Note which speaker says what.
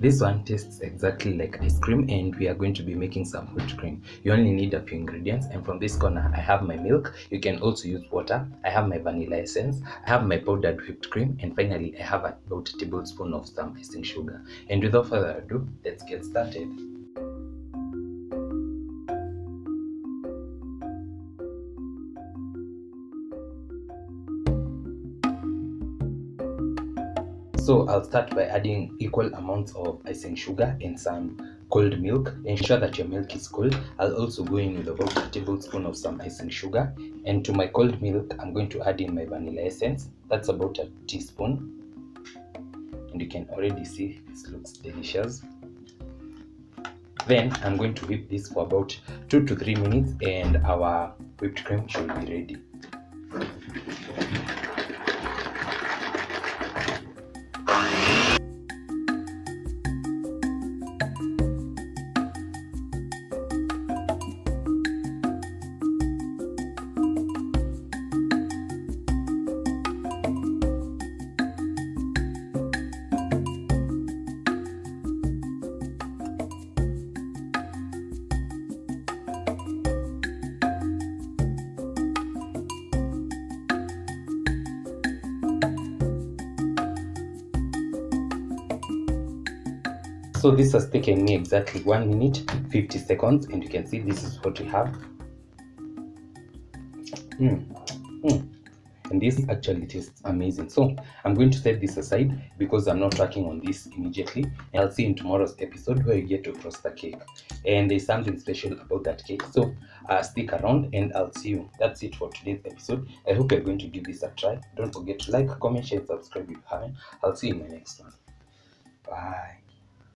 Speaker 1: This one tastes exactly like ice cream and we are going to be making some whipped cream. You only need a few ingredients and from this corner I have my milk. You can also use water. I have my vanilla essence. I have my powdered whipped cream and finally I have about a tablespoon of some icing sugar. And without further ado, let's get started. So I'll start by adding equal amounts of icing sugar and some cold milk. Ensure that your milk is cold. I'll also go in with about a tablespoon of some icing sugar. And to my cold milk, I'm going to add in my vanilla essence. That's about a teaspoon. And you can already see this looks delicious. Then I'm going to whip this for about two to three minutes and our whipped cream should be ready. So this has taken me exactly 1 minute 50 seconds and you can see this is what we have. Mm. Mm. And this actually tastes amazing. So I'm going to set this aside because I'm not working on this immediately. And I'll see you in tomorrow's episode where you get to cross the cake. And there's something special about that cake. So uh, stick around and I'll see you. That's it for today's episode. I hope you're going to give this a try. Don't forget to like, comment, share, subscribe if you haven't. I'll see you in my next one. Bye.